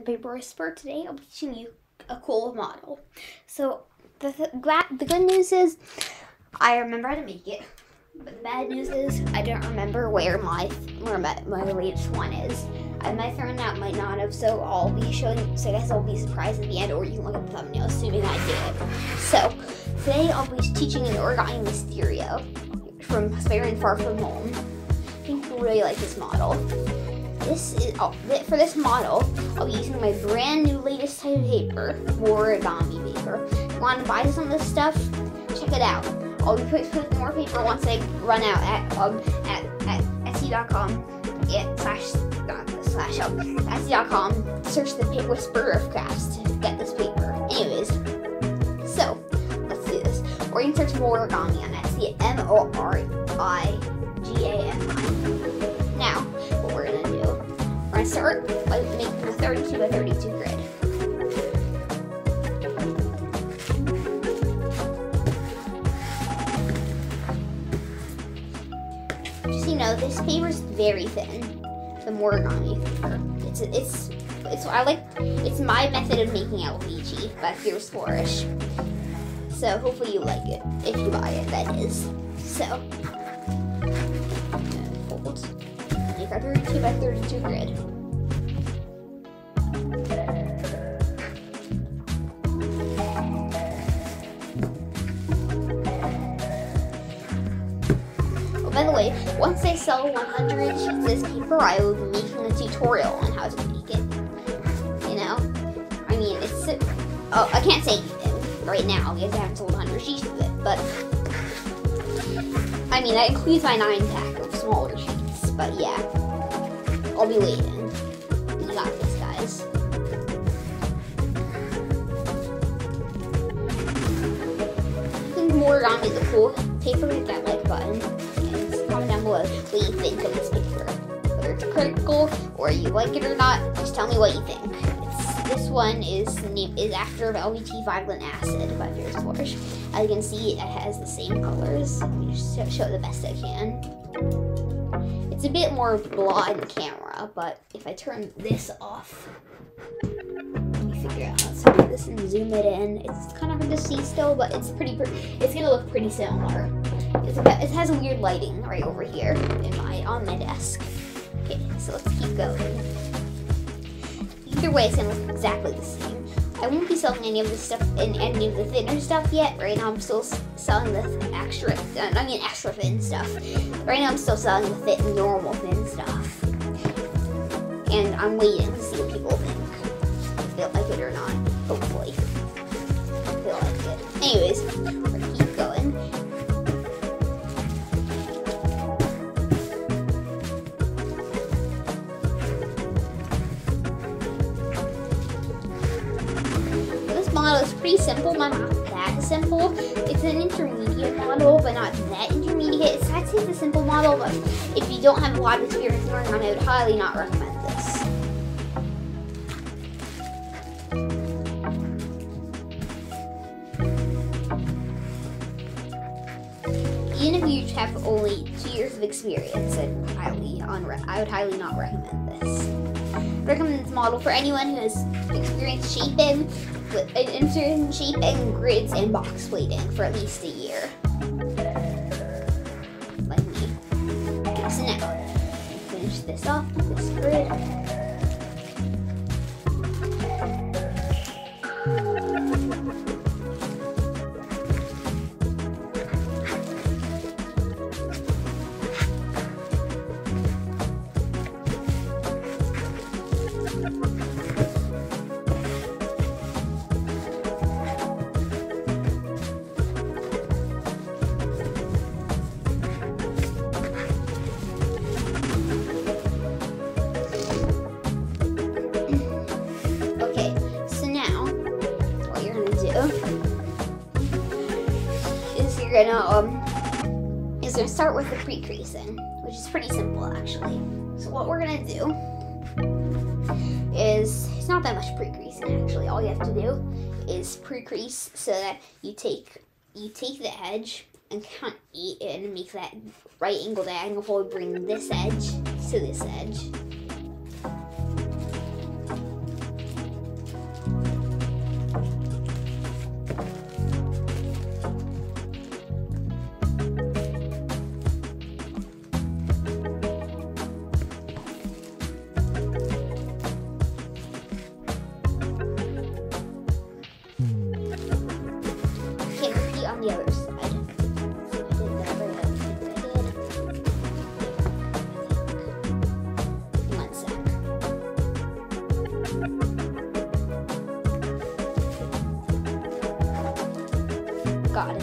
with Paper Whisper. Today I'll be teaching you a cool model. So the, the, glad, the good news is I remember how to make it. But the bad news is I don't remember where my where my, my latest one is. I might thrown out, might not have, so I'll be showing so I guess I'll be surprised at the end or you can look at the thumbnail assuming I did. So today I'll be teaching an origami Mysterio from Spider-Man Far From Home. I think you'll really like this model this is oh, for this model. I'll be using my brand new latest type of paper, origami paper. If you want to buy some of this stuff? Check it out. I'll be putting more paper once I run out at um at at etsy.com yeah, slash slash up etsy.com. Search the paper whisper of crafts to get this paper. Anyways, so let's do this. Or you can search origami on Etsy. M O R I G A M. Now I start by making a 32 by 32 grid. Just you know, this paper is very thin. The origami paper. It's it's it's I like it's my method of making LVG by Fierce Flourish. So hopefully you like it if you buy it. That is. So by 32 grid. Oh, by the way, once I sell 100 sheets of this paper, I will be making a tutorial on how to make it. You know? I mean, it's... Oh, I can't say right now because I haven't sold 100 sheets of it, but... I mean, that includes my 9 pack of smaller sheets, but yeah. I'll be waiting. You got this, guys. I think more on me the cool paper hit that like button comment down below what you think of this picture. Whether it's critical or you like it or not, just tell me what you think. This one is is after LVT Violent Acid by Fierce Flourish. As you can see, it has the same colors. Let me just show it the best I can. It's a bit more blah in the camera, but if I turn this off, let me figure out how to do this and zoom it in. It's kind of hard to see still, but it's pretty. It's gonna look pretty similar. it has a weird lighting right over here in my on my desk. Okay, so let's keep going. Either way, it's gonna look exactly the same. I won't be selling any of this stuff in any of the thinner stuff yet. Right now, I'm still selling the extra, uh, I mean extra thin stuff. Right now, I'm still selling the thin, normal thin stuff. And I'm waiting to see what people think. If they like it or not, hopefully. If they like it. Anyways, simple, not that simple. It's an intermediate model, but not that intermediate. It's actually the simple model, but if you don't have a lot of experience learning on it, I would highly not recommend this. Even if you have only two years of experience, I'd highly I would highly not recommend this. Recommend this model for anyone who has experience shaping uh, insert shape and grids and box plating for at least a year. Like me. Okay, so now, finish this off with this grid. You're gonna um is gonna start with the pre-creasing, which is pretty simple actually. So what we're gonna do is it's not that much pre-creasing actually. All you have to do is pre-crease so that you take you take the edge and eight and make that right angle diagonal fold, bring this edge to this edge. Got it.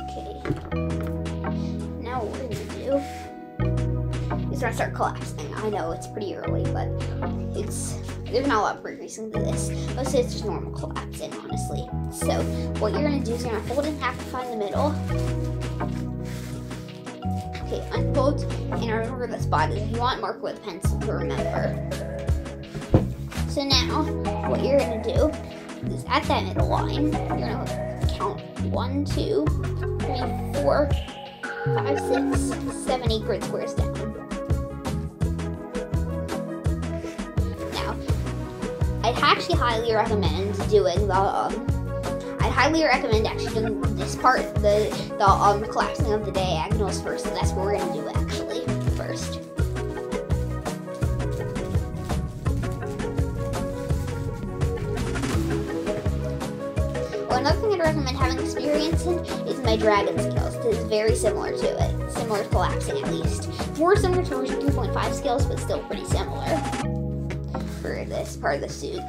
Okay. Now what we're gonna do is gonna start collapsing. I know it's pretty early, but there's not a lot of progressing to this. Mostly it's just normal collapsing, honestly. So what you're gonna do is you're gonna fold in half to find the middle. Okay, unfold and remember the spot is if you want mark with pencil to remember. So now what you're gonna do is at that middle line, you're gonna count one, two, three, four, five, six, seven, eight grid squares down. Actually highly recommend doing the um, I'd highly recommend actually doing this part, the the um collapsing of the diagonals first. That's what we're gonna do actually first. Well, another thing I'd recommend having experience in is my dragon skills, because it's very similar to it. Similar to collapsing, at least. More similar to version 2.5 skills, but still pretty similar part of the suit.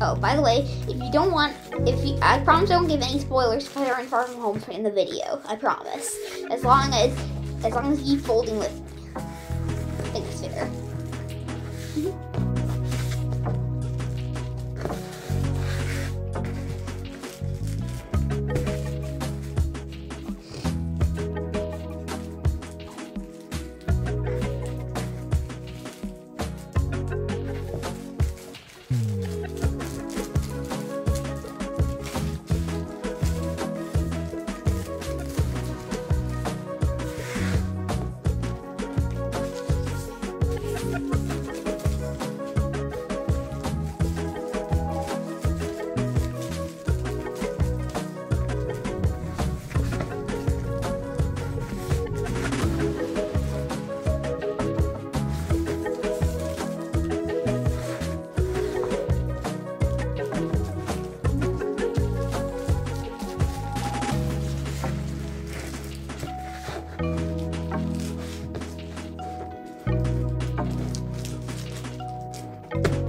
Oh, by the way, if you don't want, if you, I promise I won't give any spoilers for Spider-Man Far From Home in the video. I promise. As long as, as long as you folding with Okay,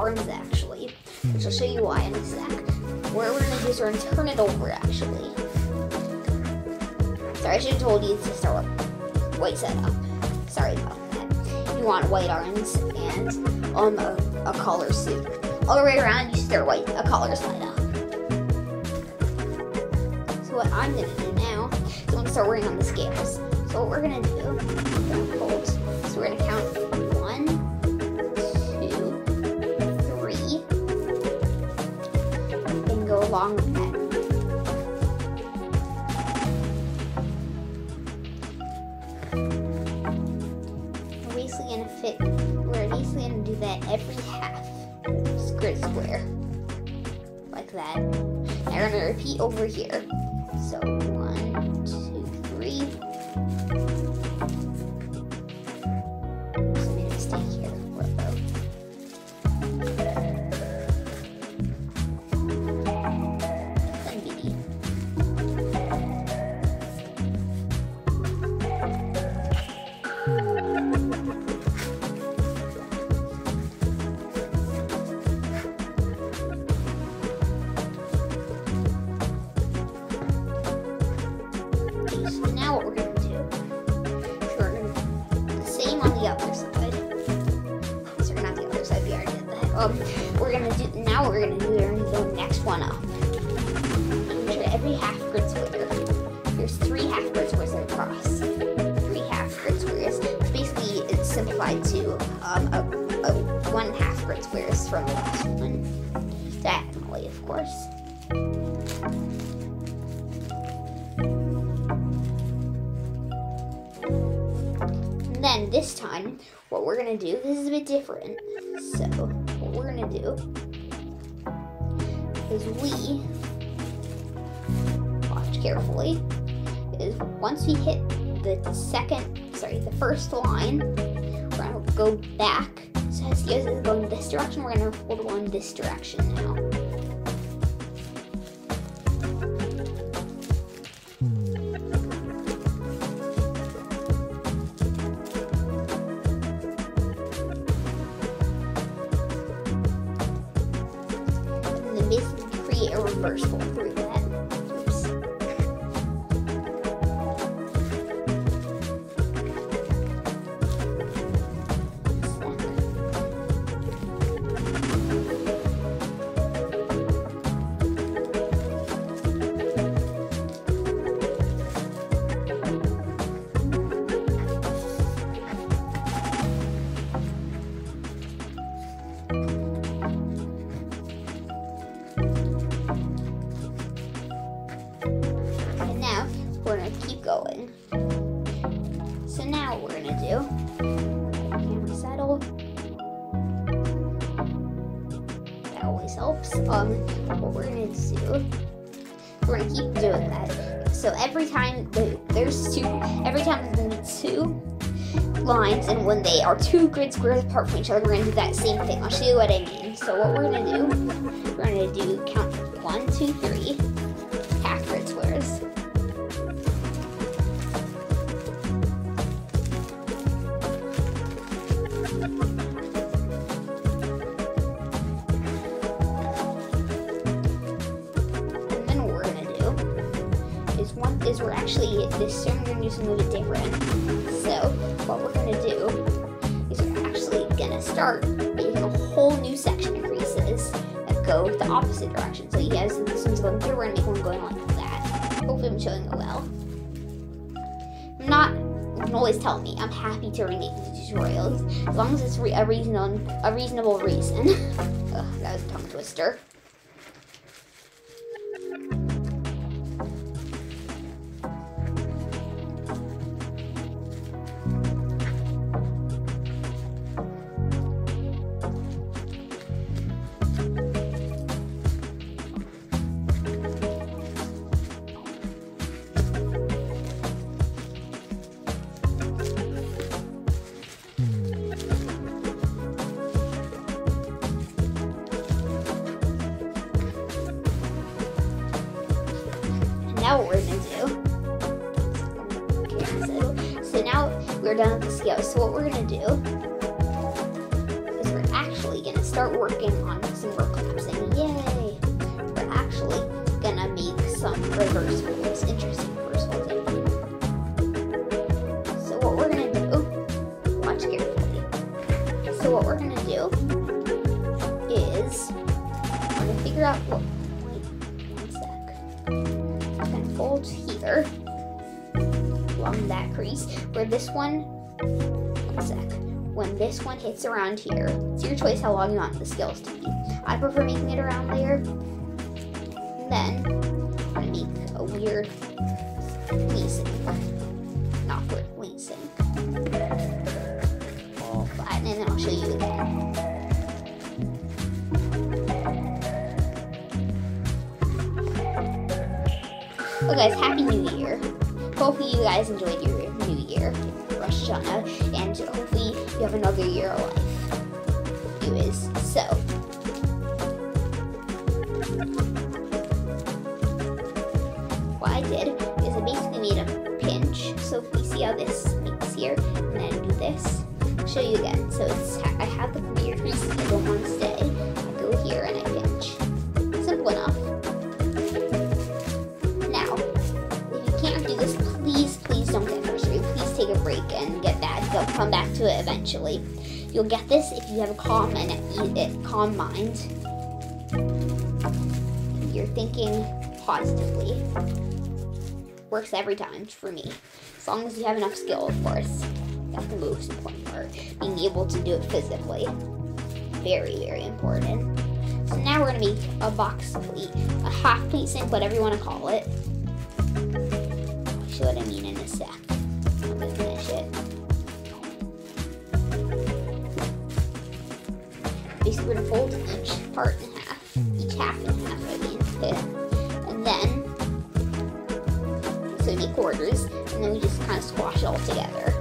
arms actually, which I'll show you why in a sec. What we're gonna do is we're gonna turn it over actually. Sorry, I should have told you to start with white setup. Sorry about that. You want white arms and um a, a collar suit. All the way around, you start white a collar slide up. So what I'm gonna do now is I'm gonna start working on the scales. So what we're gonna do, we're gonna fold. So we're gonna count along with that. We're basically gonna fit, we're basically gonna do that every half grid square. Like that. Now we're gonna repeat over here. So once we hit the second, sorry, the first line, we're gonna go back. So as the other going this direction, we're gonna hold one this direction now. We're gonna keep going. So now what we're gonna do, camera settle. That always helps. Um, what we're gonna do, we're gonna keep doing that. So every time the, there's two, every time there's two lines, and when they are two grid squares apart from each other, we're gonna do that same thing. I'll show you what I mean. So what we're gonna do, we're gonna do count one, two, three something a bit different. So what we're gonna do is we're actually gonna start making a whole new section of creases that go the opposite direction. So you guys, this one's going here, we're gonna make one going like that. Hopefully I'm showing it well. I'm not, you can always tell me, I'm happy to remake these tutorials, as long as it's re- a, reason- a reasonable reason. Ugh, that was a tongue twister. So what we're gonna do is we're actually gonna start working on some more collapsing. Yay! We're actually gonna make some reversibles, interesting reversibles. I mean. So what we're gonna do, oh, watch carefully. So what we're gonna do is we're gonna figure out what. Wait, one sec. It's gonna fold here, along that crease. Where this one, one sec, when this one hits around here, it's your choice how long you want the scales to be. I prefer making it around there. And then I'm gonna make a weird leasing, not weird leasing. All flatten, and then I'll show you again. Well, guys, happy New Year! Hopefully, you guys enjoyed your New Year, Rosh Hashanah, and hopefully, you have another year of life. You is so. What I did is I basically made a pinch. So if you see how this makes here, and then do this, I'll show you again. So it's I have the weird. I don't want to stay. I go here and I come back to it eventually. You'll get this if you have a calm and a eh, calm mind. You're thinking positively. Works every time for me. As long as you have enough skill, of course. That's the most important part. Being able to do it physically. Very, very important. So now we're gonna make a box plate, a half plate sink, whatever you wanna call it. I'll show what I mean in a sec. I'm gonna finish it. Basically, we're gonna fold each part in half, each half in half, I mean. Okay. And then, so make quarters, and then we just kind of squash it all together.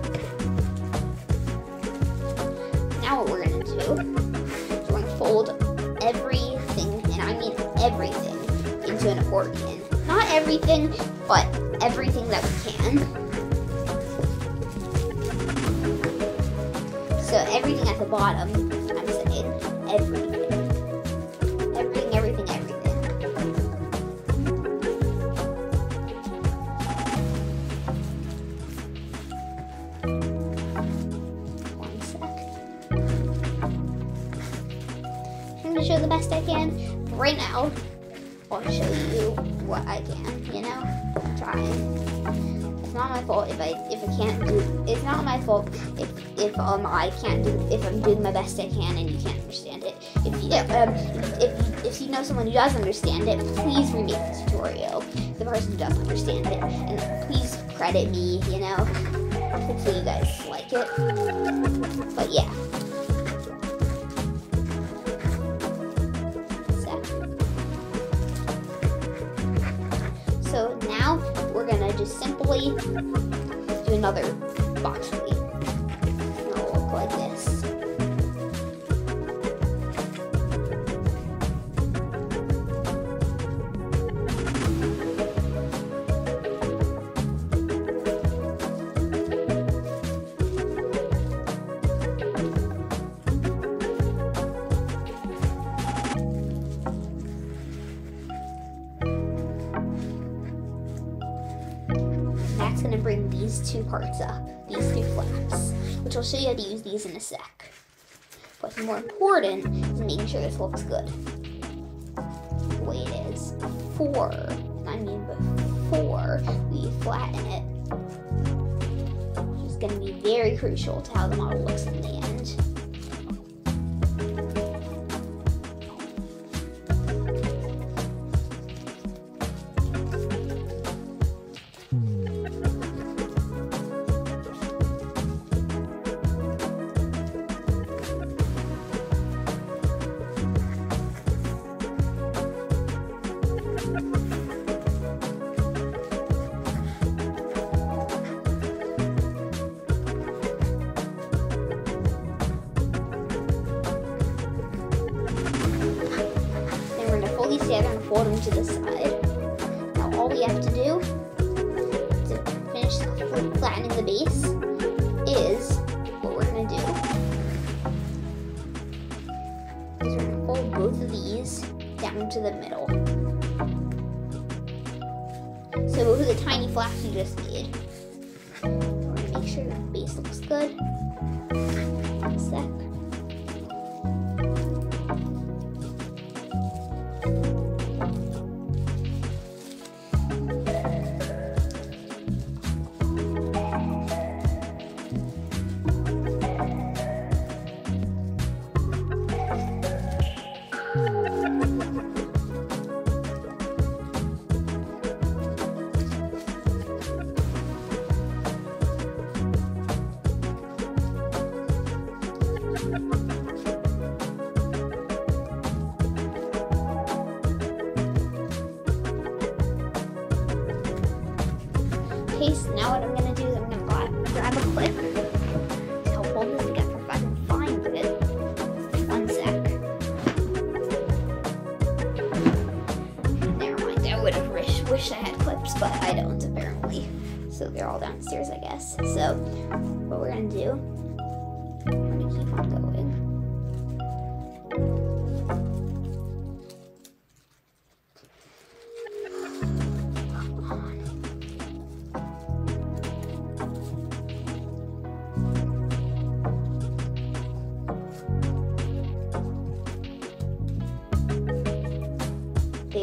Now what we're gonna do is we're gonna fold everything, and I mean everything, into an accordion. Not everything, but everything that we can. So everything at the bottom, everything. Everything, everything, everything. One sec. I'm gonna show the best I can. Right now, I'll show you what I can, you know? I'm trying. It's not my fault if I if I can't do it's not my fault if if um I can't do if I'm doing my best I can and you can't understand it. If you um if if you know someone who does understand it, please remake the tutorial. The person who does understand it. And please credit me, you know. Hopefully you guys like it. But yeah. Simply do another box plate. These two parts up, these two flaps, which I'll show you how to use these in a sec. But more important is making sure this looks good. The way it is. Before, I mean before we flatten it, which is gonna be very crucial to how the model looks in the end. Together and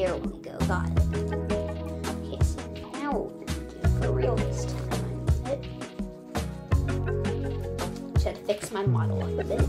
There we go, got it. Okay, so now we're gonna do for real this time, I need it. Should fix my model a bit.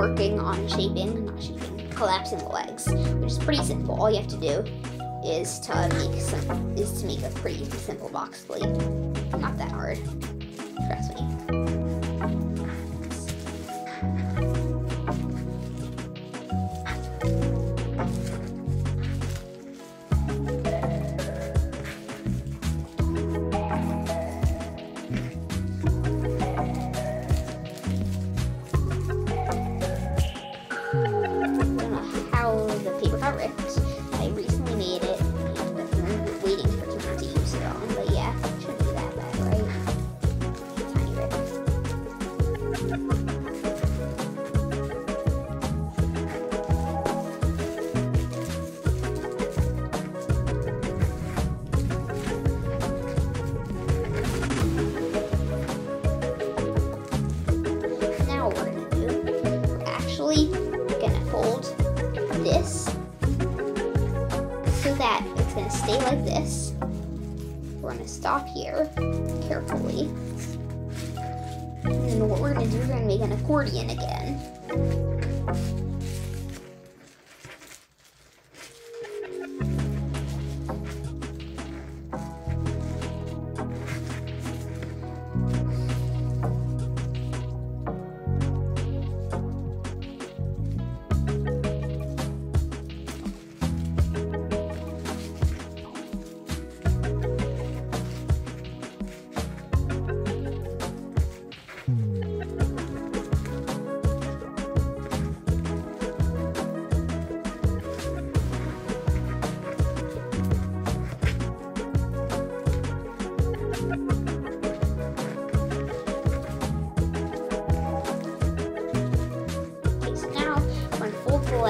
Working on shaping, not shaping, collapsing the legs, which is pretty simple. All you have to do is to make some is to make a pretty simple box plate. Not that hard. Trust me. We're actually gonna hold this so that it's gonna stay like this. We're gonna stop here carefully. And then what we're gonna do, we're gonna make an accordion again.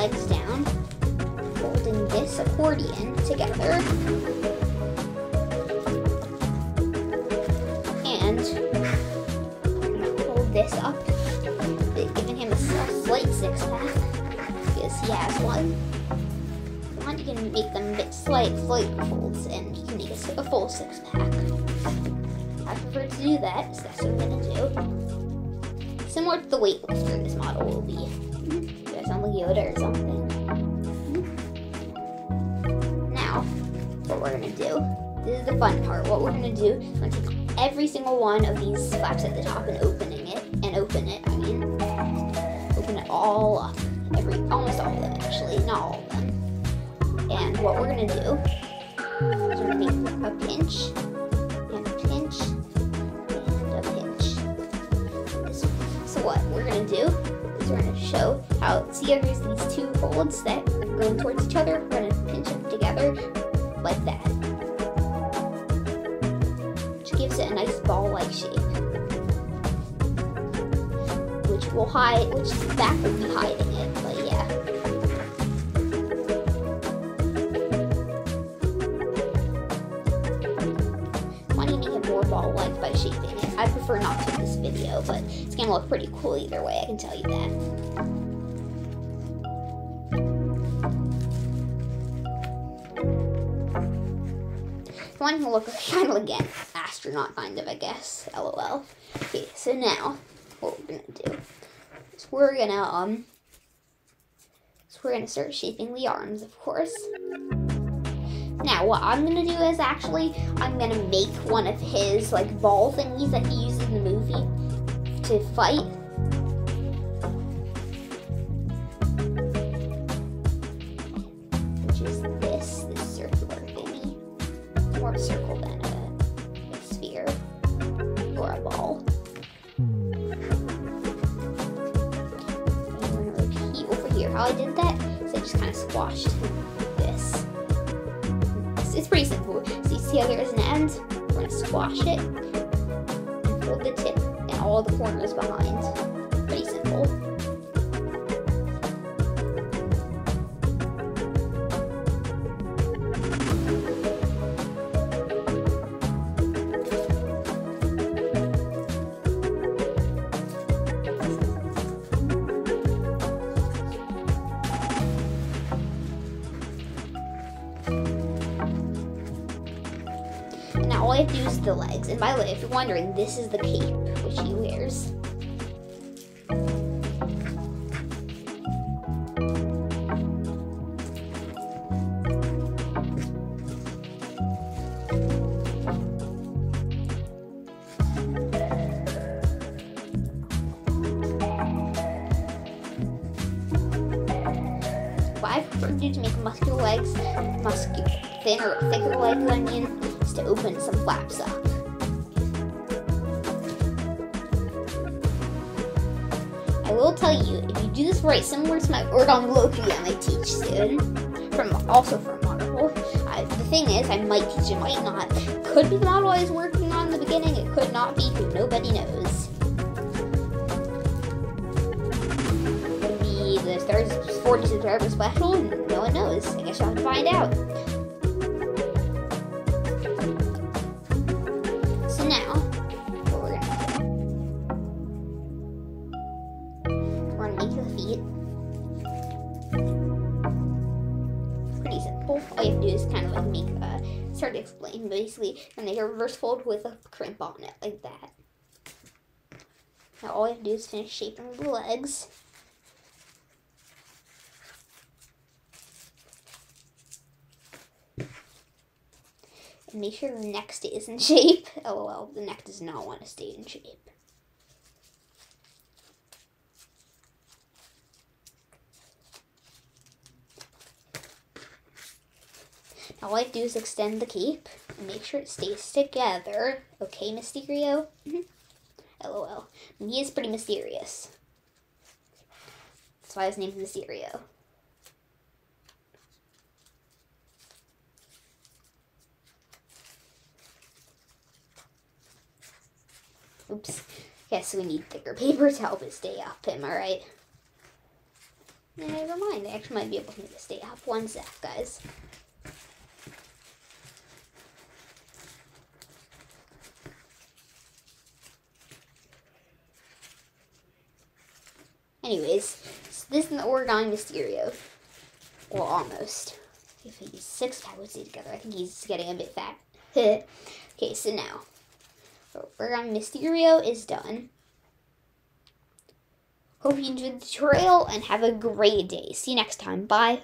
Legs down, holding this accordion together. And hold this up, giving him a slight six pack because he has one. You can make them a bit slight, slight folds, and you can make a full six pack. I prefer to do that, so that's what I'm gonna do similar to the weightlifter this model will be. Yoda or something. Now, what we're gonna do, this is the fun part. What we're gonna do we're gonna take every single one of these flaps at the top and opening it, and open it, I mean, open it all up. Every, almost all of them actually, not all of them. And what we're gonna do is we're gonna make a pinch, and a pinch, and a pinch. So what we're gonna do we're gonna show how see how there's these two folds that are going towards each other. We're gonna pinch them together like that, which gives it a nice ball-like shape. Which will hide, which the back will be hiding it, but yeah. More ball-like by shaping it? I prefer not to in this video, but gonna look pretty cool either way, I can tell you that. Wanting to look kind of again, astronaut kind of, I guess. LOL. Okay, so now what we're gonna do is we're gonna um, so we're gonna start shaping the arms, of course. Now what I'm gonna do is actually I'm gonna make one of his like ball thingies that he uses in the movie to fight. Which is this, this circular thingy. More circle than a, a sphere or a ball. And over here. How I did that is I just kind of squashed this. It's, it's pretty simple. So you see how there's an end? We're gonna squash it all the corners behind. Pretty simple. Now all I have to do is the legs. And by the way, if you're wondering, this is the cape he wears. Right, similar to my origami Loki I might teach soon, from also from Marvel. I, the thing is, I might teach, it might not. Could be the model I was working on in the beginning. It could not be, because nobody knows. Could be the 30, 40 subscriber special, no one knows. I guess you'll have to find out. Explain, basically, and make a reverse fold with a crimp on it, like that. Now all you have to do is finish shaping the legs. And make sure the neck stays in shape. Oh, LOL, the neck does not want to stay in shape. Now all I do is extend the cape and make sure it stays together. Okay, Mysterio? Mhm. LOL. And he is pretty mysterious. That's why his name's Mysterio. Oops. Yes, we need thicker paper to help it stay up. Am I right? Never mind. I actually might be able to make it stay up. One sec, guys. Anyways, so this is the origami Mysterio. Well, almost. If he's six I would together. I think he's getting a bit fat. okay, so now. Origami Mysterio is done. Hope you enjoyed the tutorial and have a great day. See you next time. Bye.